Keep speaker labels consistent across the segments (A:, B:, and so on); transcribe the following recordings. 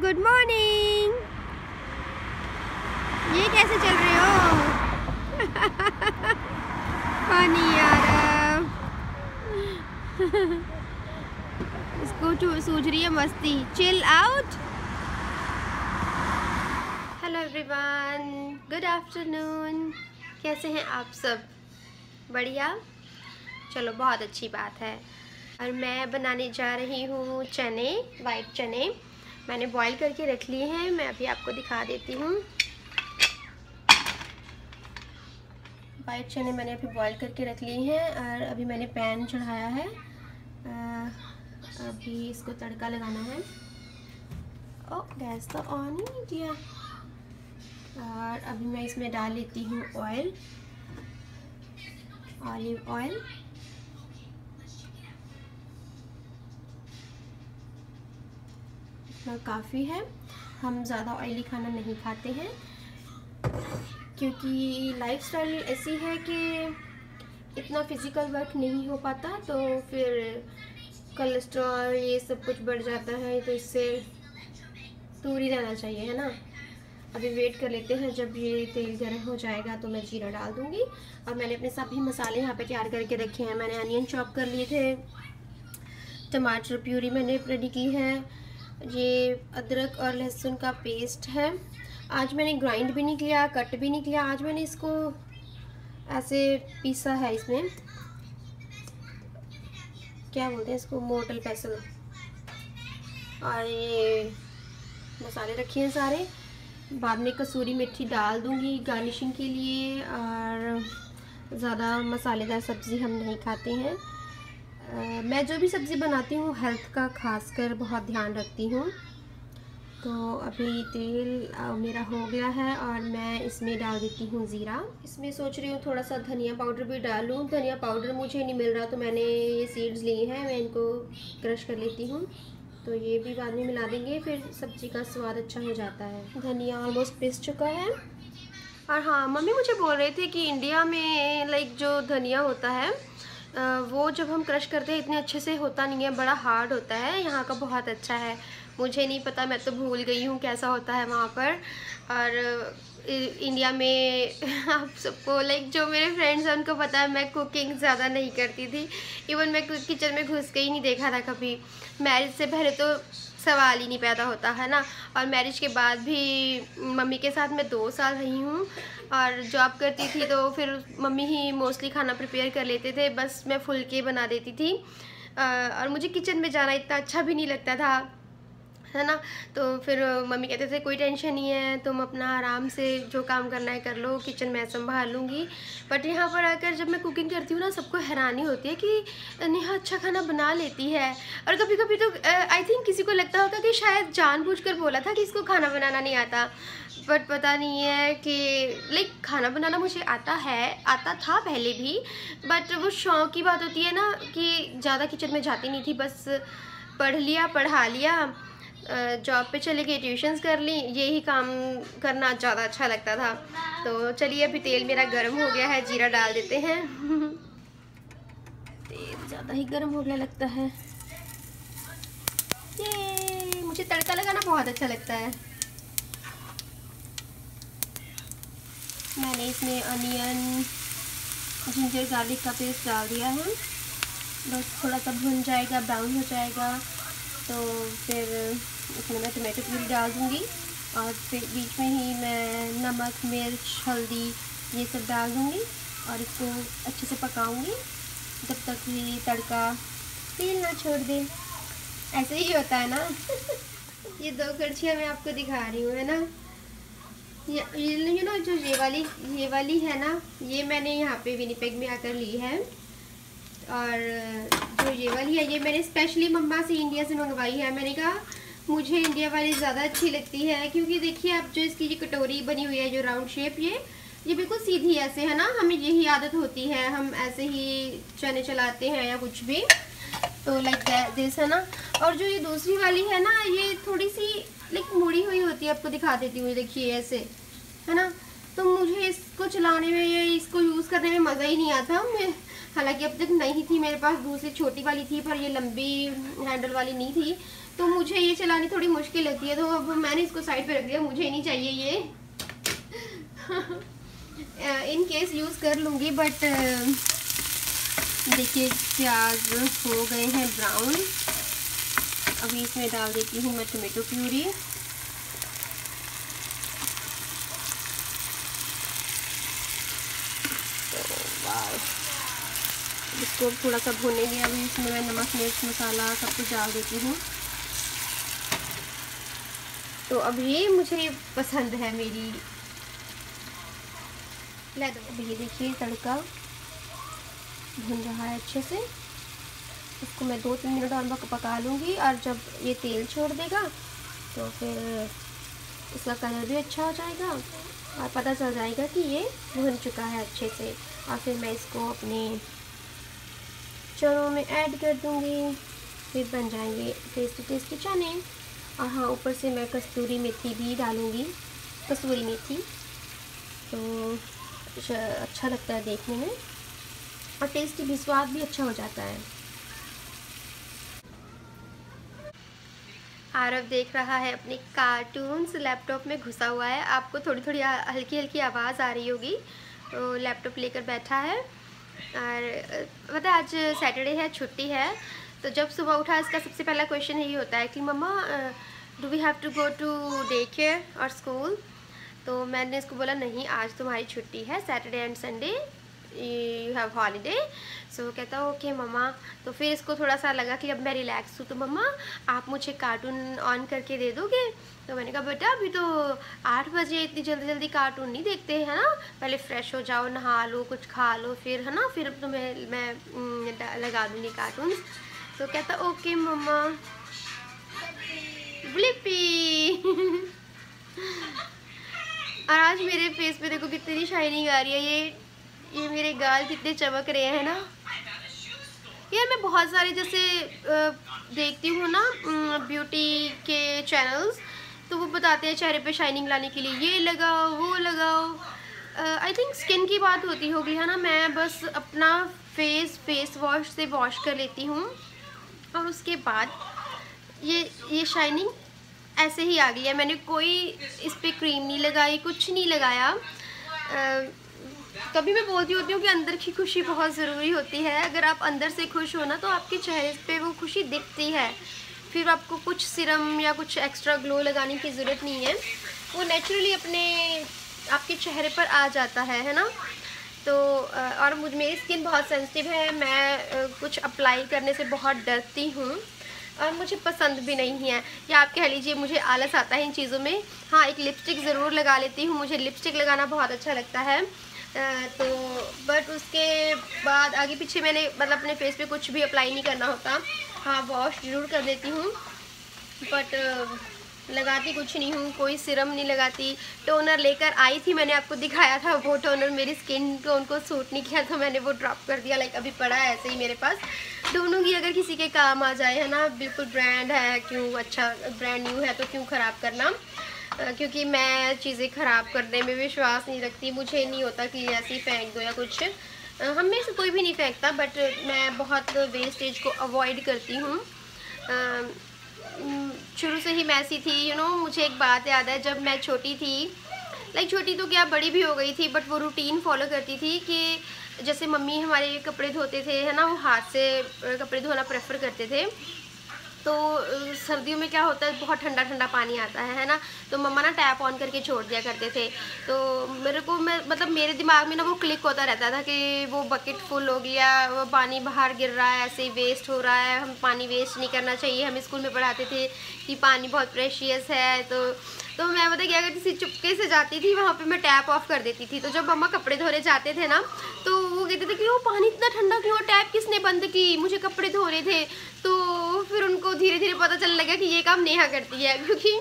A: Good morning ये कैसे चल रहे हो? पानी रहा इसको सूझ रही है मस्ती। Chill out hello everyone good afternoon कैसे हैं आप सब? बढ़िया? चलो, बहुत अच्छी बात है। और मैं बनाने जा रही हूँ चने वाइट चने। मैंने बॉईल करके रख लिए हैं। मैं अभी आपको दिखा देती हूँ। वाइट चने मैंने अभी बॉईल करके रख लिए हैं और अभी मैंने पैन चढ़ाया है। अभी इसको तड़का लगाना है। ओ गैस तो ऑन ही नहीं किया। और अभी मैं इसमें डाल लेती हूँ ऑयल ऑलिव ऑयल काफ़ी है। हम ज़्यादा ऑयली खाना नहीं खाते हैं, क्योंकि लाइफस्टाइल ऐसी है कि इतना फ़िज़िकल वर्क नहीं हो पाता तो फिर कोलेस्ट्रॉल ये सब कुछ बढ़ जाता है तो इससे दूर ही रहना चाहिए, है ना? अभी वेट कर लेते हैं, जब ये तेल गर्म हो जाएगा तो मैं जीरा डाल दूँगी। और मैंने अपने सभी मसाले यहाँ पे तैयार करके रखे हैं। मैंने अनियन चॉप कर लिए थे, टमाटर प्यूरी मैंने रेडी की है ये अदरक और लहसुन का पेस्ट है। आज मैंने ग्राइंड भी नहीं किया कट भी नहीं किया, आज मैंने इसको ऐसे पीसा है इसमें। क्या बोलते हैं इसको? मोटल पैसल और ये मसाले रखे हैं सारे। बाद में कसूरी मेथी डाल दूँगी गार्निशिंग के लिए और ज़्यादा मसालेदार सब्ज़ी हम नहीं खाते हैं। मैं जो भी सब्ज़ी बनाती हूँ हेल्थ का खासकर बहुत ध्यान रखती हूँ। तो अभी तेल मेरा हो गया है और मैं इसमें डाल देती हूँ ज़ीरा। इसमें सोच रही हूँ थोड़ा सा धनिया पाउडर भी डालूँ धनिया पाउडर मुझे नहीं मिल रहा तो मैंने ये सीड्स लिए हैं, मैं इनको क्रश कर लेती हूँ। तो ये भी बाद में मिला देंगे, फिर सब्ज़ी का स्वाद अच्छा हो जाता है। धनिया ऑलमोस्ट पिस चुका है। और हाँ मम्मी मुझे बोल रहे थे कि इंडिया में लाइक जो धनिया होता है वो जब हम क्रश करते हैं, इतने अच्छे से होता नहीं है, बड़ा हार्ड होता है, यहाँ का बहुत अच्छा है। मुझे नहीं पता, मैं तो भूल गई हूँ कैसा होता है वहाँ पर। और इंडिया में आप सबको लाइक जो मेरे फ्रेंड्स हैं, उनको पता है, मैं कुकिंग ज़्यादा नहीं करती थी। इवन मैं किचन में घुस के ही नहीं देखा था कभी। मैरिज से पहले तो सवाल ही नहीं पैदा होता, है ना? और मैरिज के बाद भी मम्मी के साथ मैं दो साल रही हूँ और जॉब करती थी तो फिर मम्मी ही मोस्टली खाना प्रिपेयर कर लेते थे, बस मैं फुलके बना देती थी। और मुझे किचन में जाना इतना अच्छा भी नहीं लगता था। है ना? तो फिर मम्मी कहते थे, कोई टेंशन नहीं है, तुम अपना आराम से जो काम करना है कर लो, किचन मैं संभाल लूँगी। बट यहाँ पर आकर जब मैं कुकिंग करती हूँ ना, सबको हैरानी होती है कि नेहा अच्छा खाना बना लेती है। और कभी कभी तो आई थिंक किसी को लगता होगा कि शायद जानबूझकर बोला था कि इसको खाना बनाना नहीं आता। बट पता नहीं है कि लाइक खाना बनाना मुझे आता है, आता था पहले भी। बट वो शौक की बात होती है ना कि ज़्यादा किचन में जाती नहीं थी, बस पढ़ लिया, पढ़ा लिया। जॉब पे चले गए ट्यूशन्स कर ली, यही काम करना ज़्यादा अच्छा लगता था। तो चलिए, अभी तेल मेरा गर्म हो गया है, जीरा डाल देते हैं। तेल ज़्यादा ही गर्म हो गया लगता है। ये मुझे तड़का लगाना बहुत अच्छा लगता है। मैंने इसमें अनियन जिंजर गार्लिक का पेस्ट डाल दिया है। बस थोड़ा सा भुन जाएगा ब्राउन हो जाएगा। तो फिर इसमें मैं टमाटो प्यूरी डाल दूँगी और फिर बीच में ही मैं नमक, मिर्च, हल्दी ये सब डाल दूँगी और इसको अच्छे से पकाऊँगी जब तक ये तड़का तेल ना छोड़ दे। ऐसे ही होता है ना? ये दो कड़छियाँ मैं आपको दिखा रही हूँ, है ना? ये ये ना जो ये वाली ये वाली है ना, ये मैंने यहाँ पे विनीपेग में आकर ली है। और जो ये वाली है, ये मैंने स्पेशली मम्मा से इंडिया से मंगवाई है। मैंने कहा मुझे इंडिया वाली ज़्यादा अच्छी लगती है, क्योंकि देखिए अब जो इसकी ये कटोरी बनी हुई है, जो राउंड शेप ये ये बिल्कुल सीधी ऐसे, है ना? हमें यही आदत होती है, हम ऐसे ही चने चलाते हैं या कुछ भी तो लाइक दिस है ना? और जो ये दूसरी वाली है ना, ये थोड़ी सी लाइक मुड़ी हुई होती है, आपको दिखा देती हूँ देखिए ऐसे, है ना? तो मुझे इसको चलाने में ये इसको यूज़ करने में मज़ा ही नहीं आता, मैं, हालाँकि अब तक नहीं थी मेरे पास, दूसरी छोटी वाली थी, पर ये लंबी हैंडल वाली नहीं थी तो मुझे ये चलानी थोड़ी मुश्किल लगती है तो अब मैंने इसको साइड पे रख दिया, मुझे नहीं चाहिए ये। इन केस यूज़ कर लूँगी बट देखिए प्याज हो गए हैं ब्राउन अभी इसमें डाल देती हूँ मैं टमेटो प्यूरी इसको थोड़ा सा भूने गया अभी इसमें मैं नमक, मिर्च, मसाला सब कुछ डाल देती हूँ। तो अब ये मुझे पसंद है मेरी। अब ये देखिए, तड़का भुन रहा है अच्छे से। इसको मैं दो तीन मिनट और पका लूँगी और जब ये तेल छोड़ देगा तो फिर इसका कलर भी अच्छा हो जाएगा और पता चल जाएगा कि ये भुन चुका है अच्छे से। और फिर मैं इसको अपने चनों में ऐड कर दूँगी, फिर बन जाएँगे टेस्टी टेस्टी चने। और हाँ ऊपर से मैं कस्तूरी मेथी भी डालूँगी कसूरी मेथी। तो अच्छा लगता है देखने में। और टेस्टी भी, स्वाद भी अच्छा हो जाता है। आरव देख रहा है, अपने कार्टून्स लैपटॉप में घुसा हुआ है। आपको थोड़ी थोड़ी हल्की हल्की आवाज़ आ रही होगी। तो लैपटॉप लेकर बैठा है। और पता आज सैटरडे है, छुट्टी है। तो जब सुबह उठा, इसका सबसे पहला क्वेश्चन यही होता है कि, mamma do we have to go to day care और स्कूल तो मैंने इसको बोला, नहीं, आज तुम्हारी छुट्टी है Saturday and Sunday you have holiday so वो कहता ओके मम्मा. तो फिर इसको थोड़ा सा लगा कि अब मैं रिलैक्स हूँ। तो मम्मा, आप मुझे कार्टून ऑन करके दे दोगे? तो मैंने कहा, बेटा, अभी तो आठ बजे इतनी जल्दी जल्दी कार्टून नहीं देखते, है ना? पहले फ्रेश हो जाओ, नहा लो, कुछ खा लो, फिर, है ना? फिर तुम्हें मैं लगा दूँगी कार्टून तो कहता ओके मम्मा. ब्लिपी और आज मेरे फेस पे देखो कितनी शाइनिंग आ रही है। ये ये मेरे गाल कितने चमक रहे हैं ना? यार, मैं बहुत सारे जैसे देखती हूँ ना ब्यूटी के चैनल्स तो वो बताते हैं चेहरे पे शाइनिंग लाने के लिए, ये लगाओ, वो लगाओ। आई थिंक स्किन की बात होती होगी, है ना? मैं बस अपना फेस फेस वॉश से वॉश कर लेती हूँ, और उसके बाद ये ये शाइनिंग ऐसे ही आ गई है। मैंने कोई इस पर क्रीम नहीं लगाई, कुछ नहीं लगाया। कभी मैं बोलती होती हूँ कि अंदर की खुशी बहुत ज़रूरी होती है। अगर आप अंदर से खुश हो ना तो आपके चेहरे पे वो खुशी दिखती है। फिर आपको कुछ सिरम या कुछ एक्स्ट्रा ग्लो लगाने की ज़रूरत नहीं है। वो नेचुरली अपने, आपके चेहरे पर आ जाता है है ना? तो और मुझ मेरी स्किन बहुत सेंसिटिव है। मैं कुछ अप्लाई करने से बहुत डरती हूँ। और मुझे पसंद भी नहीं है। या आप कह लीजिए मुझे आलस आता है इन चीज़ों में। हाँ एक लिपस्टिक ज़रूर लगा लेती हूँ। मुझे लिपस्टिक लगाना बहुत अच्छा लगता है। तो बट उसके बाद आगे पीछे मैंने मतलब अपने फेस पे कुछ भी अप्लाई नहीं करना होता। हाँ वॉश ज़रूर कर देती हूँ। बट लगाती कुछ नहीं हूँ। कोई सिरम नहीं लगाती। टोनर लेकर आई थी मैंने आपको दिखाया था। वो टोनर मेरी स्किन को उनको सूट नहीं किया तो मैंने वो ड्रॉप कर दिया। लाइक अभी पड़ा है ऐसे ही मेरे पास। ढूंढूँगी अगर किसी के काम आ जाए है ना? बिल्कुल ब्रांड है क्यों अच्छा ब्रांड न्यू है तो क्यों ख़राब करना? क्योंकि मैं चीज़ें ख़राब करने में विश्वास नहीं रखती मुझे नहीं होता कि ऐसे ही फेंक दो या कुछ। हम में से कोई भी नहीं फेंकता बट मैं बहुत वेस्टेज को अवॉइड करती हूँ। शुरू से ही मैं ऐसी थी यू you नो know, मुझे एक बात याद है जब मैं छोटी थी लाइक छोटी तो क्या बड़ी भी हो गई थी बट वो रूटीन फॉलो करती थी कि जैसे मम्मी हमारे कपड़े धोते थे, है ना, वो हाथ से कपड़े धोना प्रेफर करते थे। तो सर्दियों में क्या होता है, बहुत ठंडा ठंडा पानी आता है है ना? तो मम्मा ना टैप ऑन करके छोड़ दिया करते थे। तो मेरे को मैं मतलब मेरे दिमाग में ना वो क्लिक होता रहता था कि वो बकेट फुल हो गया, वो पानी बाहर गिर रहा है, ऐसे ही वेस्ट हो रहा है, हम पानी वेस्ट नहीं करना चाहिए, हम स्कूल में पढ़ाते थे कि पानी बहुत प्रेशियस है तो तो मैं पता क्या करती थी, चुपके से जाती थी, वहाँ पे मैं टैप ऑफ़ कर देती थी। तो जब मम्मा कपड़े धोने जाते थे ना तो वो कहते थे कि वो पानी इतना ठंडा क्यों टैप किसने बंद की? मुझे कपड़े धो रहे थे। तो फिर उनको धीरे धीरे पता चलने लगा कि ये काम नेहा करती है, क्योंकि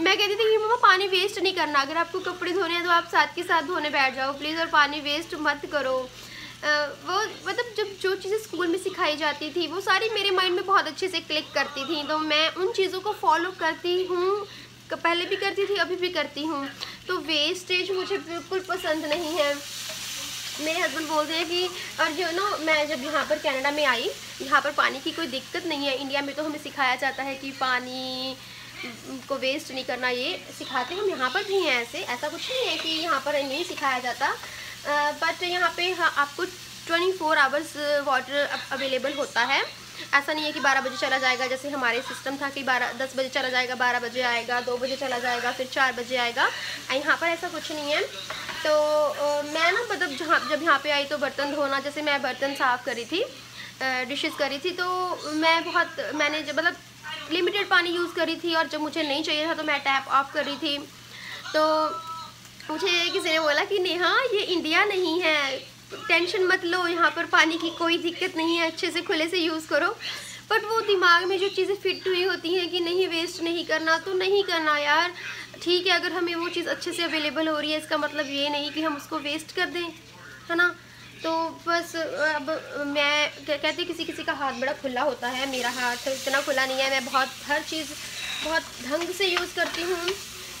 A: मैं कहती थी कि, मम्मा, पानी वेस्ट नहीं करना। अगर आपको कपड़े धोने हैं तो आप साथ के साथ धोने बैठ जाओ। प्लीज़ और पानी वेस्ट मत करो। वो मतलब जब जो चीज़ें स्कूल में सिखाई जाती थी, वो सारी मेरे माइंड में बहुत अच्छे से क्लिक करती थी। तो मैं उन चीज़ों को फॉलो करती हूँ पहले भी करती थी अभी भी करती हूँ। तो वेस्टेज मुझे बिल्कुल पसंद नहीं है। मेरे हस्बैंड बोलते हैं कि और जो नो मैं जब यहाँ पर कनाडा में आई यहाँ पर पानी की कोई दिक्कत नहीं है। इंडिया में तो हमें सिखाया जाता है कि पानी को वेस्ट नहीं करना ये सिखाते हम यहाँ पर भी हैं ऐसे। ऐसा कुछ नहीं है कि यहाँ पर नहीं सिखाया जाता। बट यहाँ पे हाँ, आपको twenty four hours water available होता है। ऐसा नहीं है कि बारह बजे चला जाएगा, जैसे हमारे सिस्टम था कि बारह, दस बजे चला जाएगा, बारह बजे आएगा, दो बजे चला जाएगा, फिर चार बजे आएगा। यहाँ पर ऐसा कुछ नहीं है। तो मैं ना मतलब जहाँ, जब यहाँ पे आई तो बर्तन धोना, जैसे मैं बर्तन साफ़ करी थी डिशेस करी थी तो मैं बहुत, मैंने जब मतलब लिमिटेड पानी यूज़ करी थी और जब मुझे नहीं चाहिए था तो मैं टैप ऑफ़ करी थी। तो मुझे किसी ने बोला कि, नेहा, ये इंडिया नहीं है। टेंशन मत लो, यहाँ पर पानी की कोई दिक्कत नहीं है, अच्छे से खुले से यूज़ करो। बट वो दिमाग में जो चीज़ें फिट हुई होती हैं कि नहीं वेस्ट नहीं करना तो नहीं करना यार। ठीक है, अगर हमें वो चीज़ अच्छे से अवेलेबल हो रही है, इसका मतलब ये नहीं कि हम उसको वेस्ट कर दें, है ना? तो बस, अब मैं कहती किसी किसी का हाथ बड़ा खुला होता है, मेरा हाथ इतना खुला नहीं है, मैं बहुत, हर चीज़ बहुत ढंग से यूज़ करती हूँ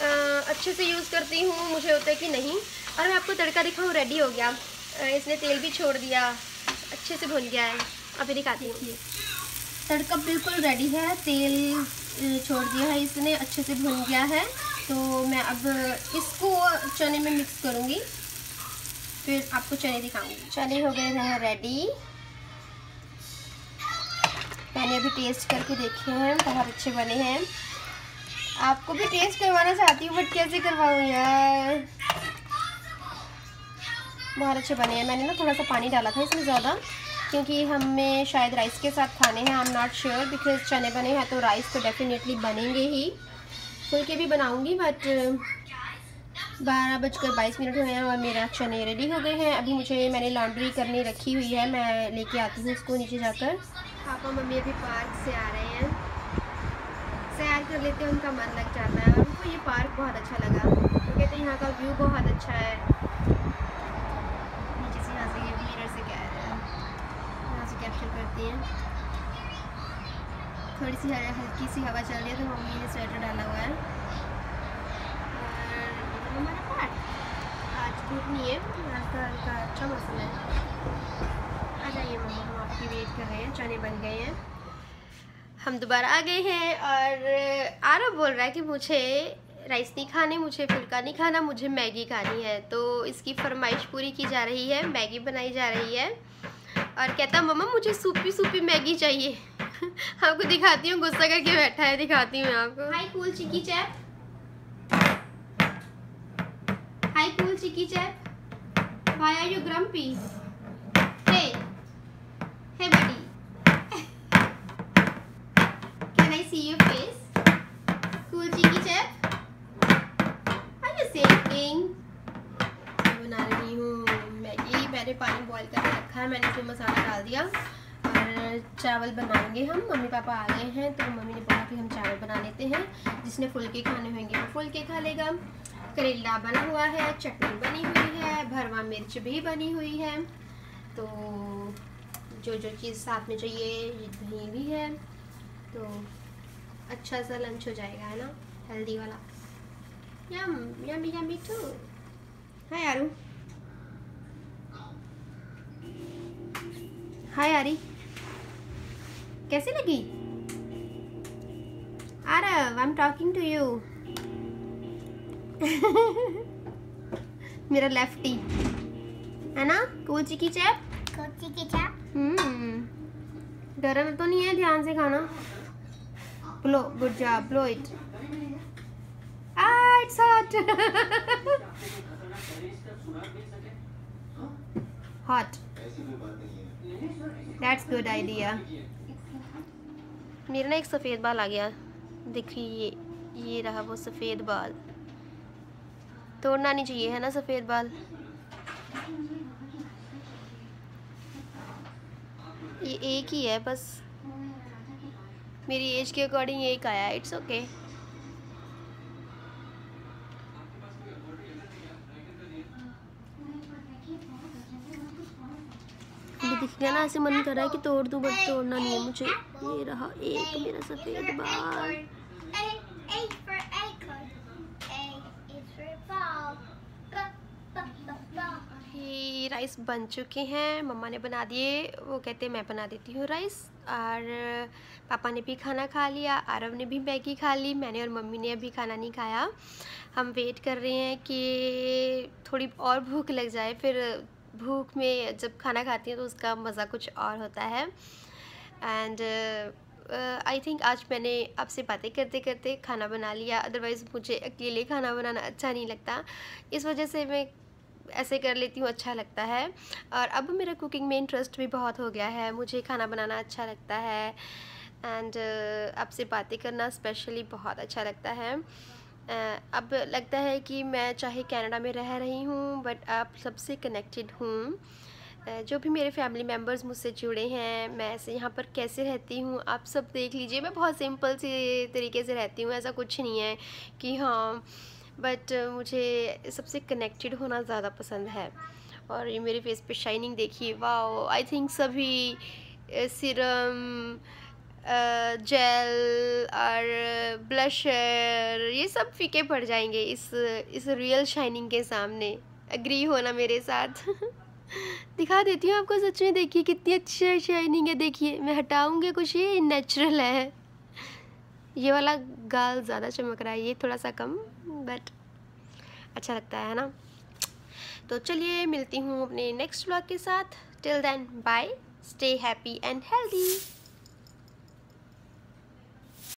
A: अच्छे से यूज़ करती हूँ, मुझे होता है कि नहीं। और मैं आपको तड़का दिखाऊँ रेडी हो गया। इसने तेल भी छोड़ दिया। अच्छे से भुन गया है। अभी दिखाती हूँ। तड़का बिल्कुल रेडी है। तेल छोड़ दिया है इसने अच्छे से भुन गया है। तो मैं अब इसको चने में मिक्स करूँगी। फिर आपको चने दिखाऊँगी। चने हो गए हैं रेडी मैंने अभी टेस्ट करके देखे हैं। बहुत अच्छे बने हैं। आपको भी टेस्ट करवाना चाहती हूँ बट कैसे करवाऊँ यार? बहुत अच्छे बने हैं। मैंने ना थोड़ा सा पानी डाला था इसमें ज़्यादा, क्योंकि हमें शायद राइस के साथ खाने हैं I am not sure because चने बने हैं तो राइस तो डेफिनेटली बनेंगे ही। फुल के भी बनाऊँगी बट बारह बजकर बाईस मिनट हुए हैं और मेरा चने रेडी हो गए हैं। अभी मुझे, मैंने लॉन्ड्री करनी रखी हुई है, मैं लेके आती हूँ उसको नीचे जाकर। पापा, मम्मी अभी पार्क से आ रहे हैं। सैर कर लेते हैं, उनका मन लग जाता है। और उनको ये पार्क बहुत अच्छा लगा। तो कहते हैं, यहाँ का व्यू बहुत अच्छा है नीचे से यहाँ से ये मिरर से कह रहे हैं यहाँ से करती हैं। थोड़ी सी हल्की सी हवा चल रही है तो मम्मी ने स्वेटर डाला हुआ है। और हमारा पार्क आज धूप नहीं है हल्का हल्का अच्छा मौसम है। आ जाइए मम्मा, हम आपकी वेट कर रहे हैं, चने बन गए हैं। हम दोबारा आ गए हैं और आरब बोल रहा है कि मुझे राइस नहीं खाने, मुझे फुल्का नहीं खाना, मुझे मैगी खानी है। तो इसकी फरमाइश पूरी की जा रही है, मैगी बनाई जा रही है। और कहता, मम्मा, मुझे सूपी सूपी मैगी चाहिए। आपको दिखाती हूँ, गुस्सा करके बैठा है, दिखाती हूँ आपको। Hi cool chicky chap. Hi cool cheeky chap. Why are you grum grumpy? Hey. Hey, buddy. Can I see your face? Cool cheeky chap. Are you saying? बना रही हूँ मैगी मैंने पानी बॉईल करके रखा है, मैंने इसमें मसाला डाल दिया। और चावल बनाएँगे हम। मम्मी पापा आ गए हैं तो मम्मी ने बोला कि हम चावल बना लेते हैं। जिसने फुलके खाने होंगे, वो फुलके खा लेगा। करेला बना हुआ है, चटनी बनी हुई है, भरवा मिर्च भी बनी हुई है। तो जो जो चीज़ साथ में चाहिए दही भी है। तो अच्छा सा लंच हो जाएगा, है ना? हेल्दी वाला। Yum yummy yummy too hi Aaru hi Aari. कैसी लगी? Aarav I am talking to you मेरा लेफ्टी है ना? कोची की चैप
B: कोची की चैप
A: हम्म। गरम तो नहीं है ध्यान से खाना? Blow good job blow it ah it's hot. Hot. That's good idea. मेरा ना एक सफ़ेद बाल आ गया। देखिए ये ये रहा वो सफ़ेद बाल। तोड़ना नहीं चाहिए, है ना सफ़ेद बाल? ये एक ही है, बस। मेरी एज के अकॉर्डिंग एक आया इट्स ओके दिखने ना, ऐसे मन कर रहा है कि तोड़ दूँ, बट तोड़ना नहीं है मुझे। ये रहा एक, मेरा सफ़ेद बाल। राइस बन चुके हैं। मम्मा ने बना दिए, वो कहते हैं, मैं बना देती हूँ राइस। और पापा ने भी खाना खा लिया, आरव ने भी मैगी खा ली, मैंने और मम्मी ने अभी खाना नहीं खाया। हम वेट कर रहे हैं कि थोड़ी और भूख लग जाए, फिर भूख में जब खाना खाती हैं तो उसका मज़ा कुछ और होता है। एंड आई थिंक आज मैंने आपसे बातें करते करते खाना बना लिया। अदरवाइज़ मुझे अकेले खाना बनाना अच्छा नहीं लगता। इस वजह से मैं ऐसे कर लेती हूँ अच्छा लगता है। और अब मेरा कुकिंग में इंटरेस्ट भी बहुत हो गया है। मुझे खाना बनाना अच्छा लगता है। एंड uh, आपसे बातें करना स्पेशली बहुत अच्छा लगता है। अब लगता है कि मैं चाहे कनाडा में रह रही हूँ बट आप सबसे कनेक्टेड हूँ। जो भी मेरे फैमिली मेंबर्स मुझसे जुड़े हैं, मैं ऐसे यहाँ पर कैसे रहती हूँ, आप सब देख लीजिए। मैं बहुत सिंपल सी तरीके से रहती हूँ, ऐसा कुछ नहीं है कि हाँ बट मुझे सबसे कनेक्टेड होना ज़्यादा पसंद है। और ये मेरे फेस पे शाइनिंग देखिए वाह आई थिंक सभी सिरम जेल और ब्लशर ये सब फीके पड़ जाएँगे इस इस रियल शाइनिंग के सामने। अग्री होना मेरे साथ? दिखा देती हूँ आपको सच में, देखिए कितनी अच्छी शाइनिंग है, देखिए। मैं हटाऊँगी कुछ, ये नेचुरल है। ये वाला गाल ज़्यादा चमक रहा है, ये थोड़ा सा कम बट अच्छा लगता है ना? तो चलिए, मिलती हूँ अपने नेक्स्ट ब्लॉग के साथ। Till then bye stay happy and healthy